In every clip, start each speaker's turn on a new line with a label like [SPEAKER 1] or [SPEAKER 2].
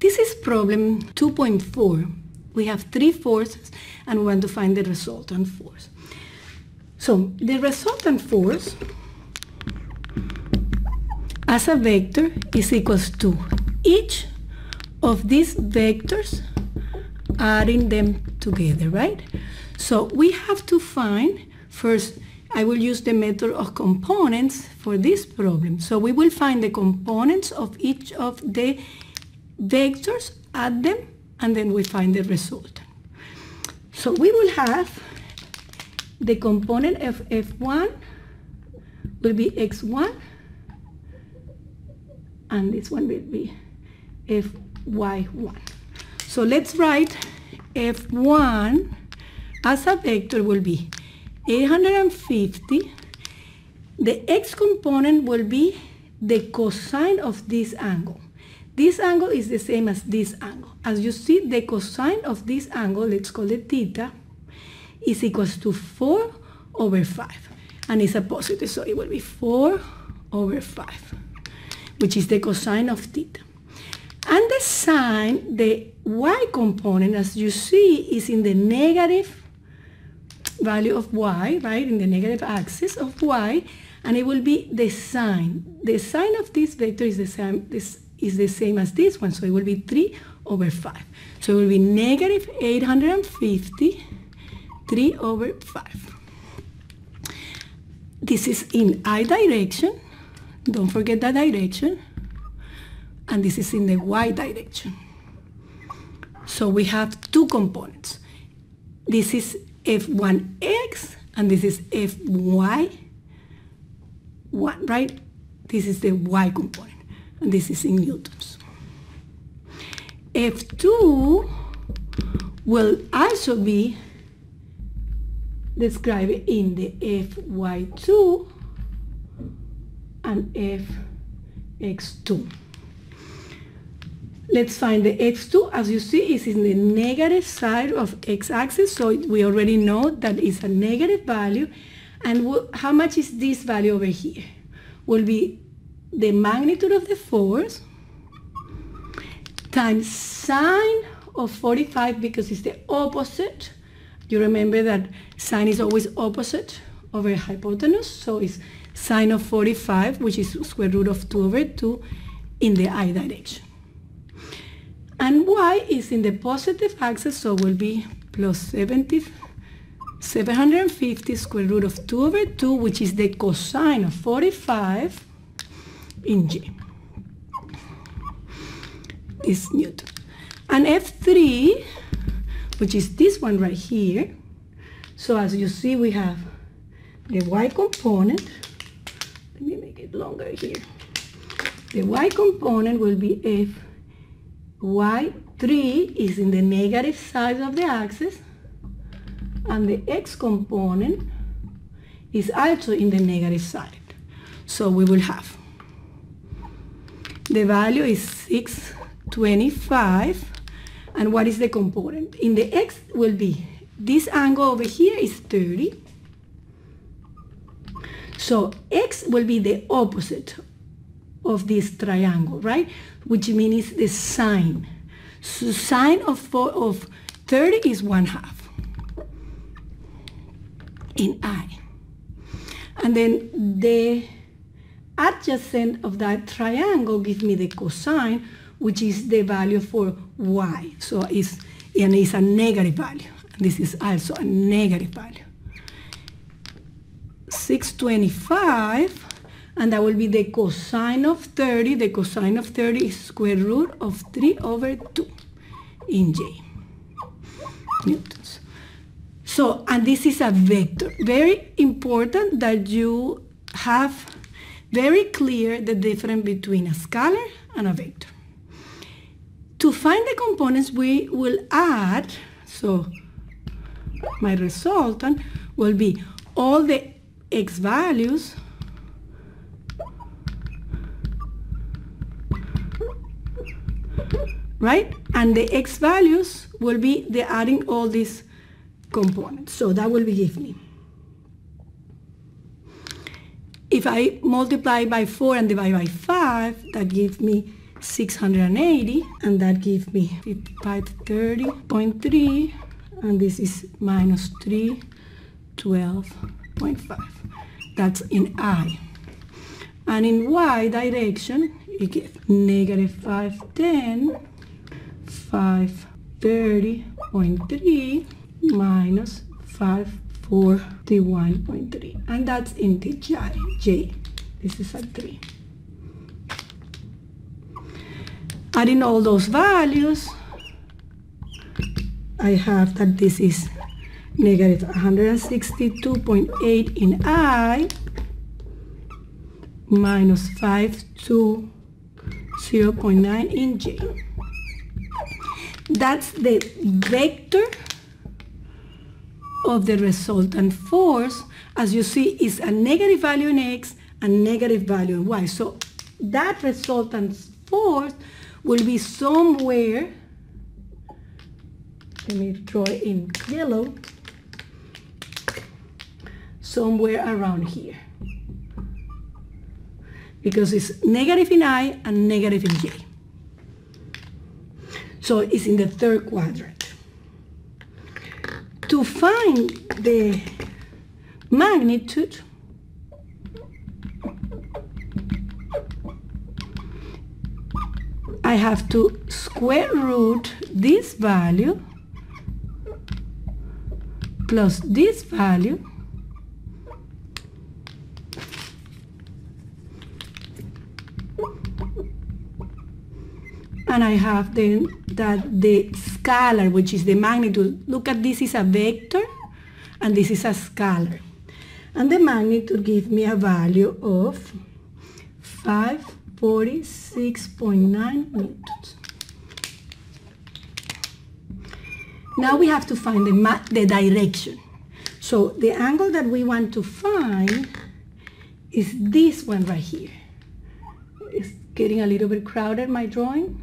[SPEAKER 1] This is problem 2.4. We have three forces and we want to find the resultant force. So the resultant force as a vector is equals to each of these vectors adding them together, right? So we have to find first I will use the method of components for this problem. So we will find the components of each of the vectors, add them, and then we find the result. So we will have the component of F1 will be X1, and this one will be Fy1. So let's write F1 as a vector will be 850. The x component will be the cosine of this angle. This angle is the same as this angle. As you see, the cosine of this angle, let's call it theta, is equals to 4 over 5. And it's a positive, so it will be 4 over 5, which is the cosine of theta. And the sine, the y component, as you see, is in the negative value of y, right, in the negative axis of y, and it will be the sine. The sine of this vector is the same, this is the same as this one, so it will be 3 over 5. So it will be negative 850, 3 over 5. This is in i direction. Don't forget that direction. And this is in the y direction. So we have two components. This is f1x and this is fy1, right? This is the y component this is in newtons. F2 will also be described in the fy2 and fx2. Let's find the x2. As you see, is in the negative side of x-axis, so we already know that it's a negative value. And how much is this value over here? Will be the magnitude of the force times sine of 45 because it's the opposite. You remember that sine is always opposite over hypotenuse, so it's sine of 45, which is square root of 2 over 2 in the i direction. And y is in the positive axis, so will be plus 70, 750 square root of 2 over 2, which is the cosine of 45 in G. This Newton. And F3, which is this one right here. So as you see, we have the y component. Let me make it longer here. The y component will be F y3 is in the negative side of the axis and the x component is also in the negative side. So we will have the value is 625 and what is the component? In the x will be this angle over here is 30 so x will be the opposite of this triangle, right? Which means the sine. So sine of, four, of 30 is 1 half in I. And then the adjacent of that triangle gives me the cosine, which is the value for y. So it's, and it's a negative value. This is also a negative value. 625 and that will be the cosine of 30. The cosine of 30 is square root of 3 over 2 in J newtons. So, and this is a vector. Very important that you have very clear the difference between a scalar and a vector. To find the components, we will add, so my resultant will be all the x values right? And the x values will be the adding all these components. So that will be give me. If I multiply by 4 and divide by 5, that gives me 680 and that gives me 530.3 and this is minus 312.5 that's in I. And in Y direction it gives negative 510 530.3 minus 541.3 and that's in the J, J. this is a 3 adding all those values, I have that this is negative 162.8 in I minus 520.9 in J. That's the vector of the resultant force. As you see, is a negative value in X and negative value in Y. So that resultant force will be somewhere, let me draw it in yellow, somewhere around here. Because it's negative in I and negative in J. So it's in the third quadrant. To find the magnitude, I have to square root this value plus this value and I have then that the scalar, which is the magnitude, look at this is a vector and this is a scalar. And the magnitude gives me a value of 5 46.9 newtons. Now we have to find the, the direction. So the angle that we want to find is this one right here. It's getting a little bit crowded, my drawing.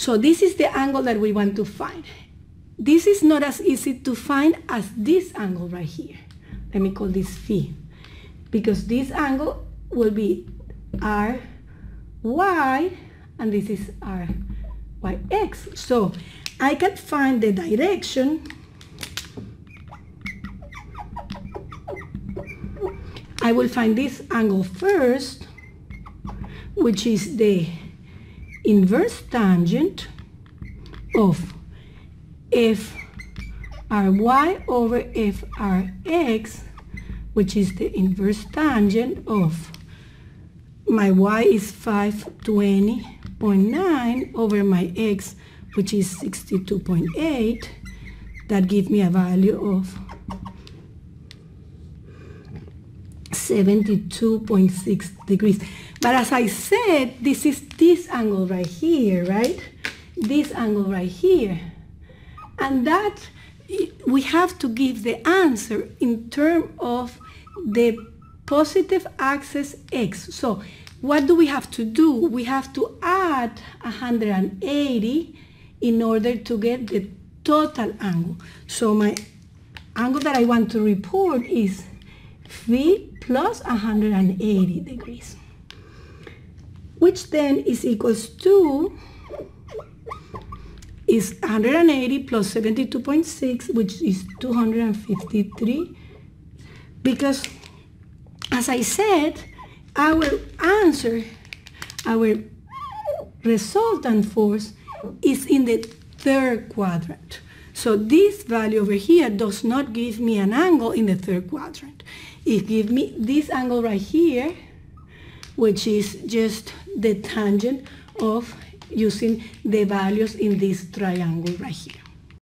[SPEAKER 1] So this is the angle that we want to find. This is not as easy to find as this angle right here. Let me call this phi. Because this angle will be r y and this is r y x so I can find the direction I will find this angle first which is the inverse tangent of f r y over f r x which is the inverse tangent of my y is 520.9 over my x, which is 62.8. That gives me a value of 72.6 degrees. But as I said, this is this angle right here, right? This angle right here. And that, we have to give the answer in terms of the positive axis x. So what do we have to do? We have to add 180 in order to get the total angle. So my angle that I want to report is phi plus 180 degrees, which then is equals to is 180 plus 72.6, which is 253, because as I said, our answer, our resultant force is in the third quadrant. So this value over here does not give me an angle in the third quadrant. It gives me this angle right here, which is just the tangent of using the values in this triangle right here.